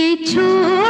के छू